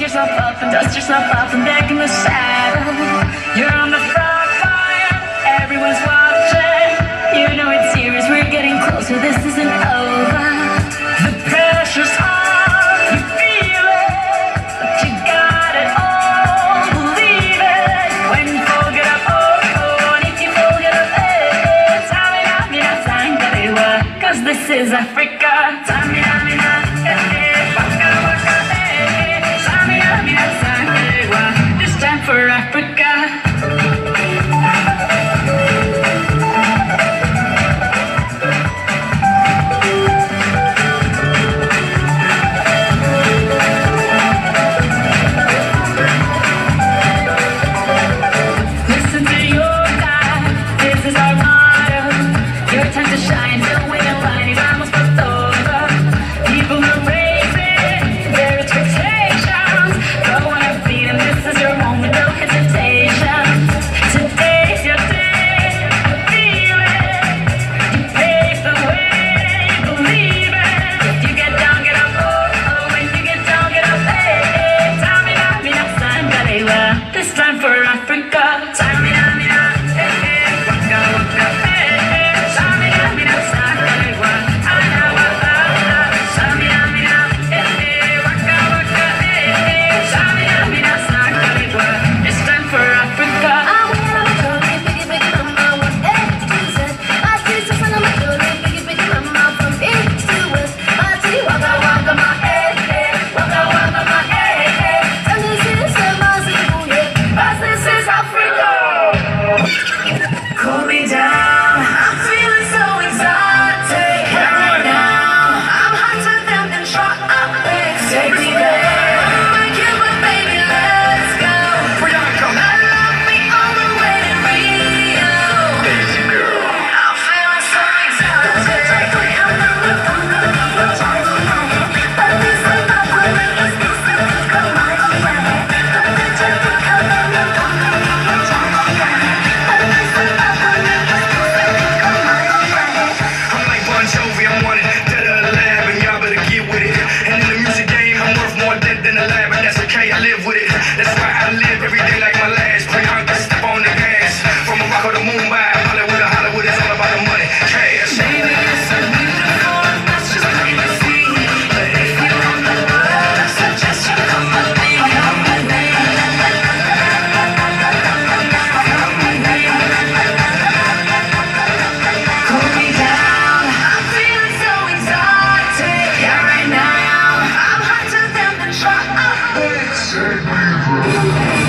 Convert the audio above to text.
pick yourself up and dust yourself off and back in the saddle. You're on the front line, everyone's watching. You know it's serious, we're getting closer, this isn't over. The pressure's on, you feel it, but you got it all, believe it. When you fold it up, oh, oh, and if you fold it up, eh, eh, time it out, time, cause this is Africa. Time it out, It's time for Africa. Evil.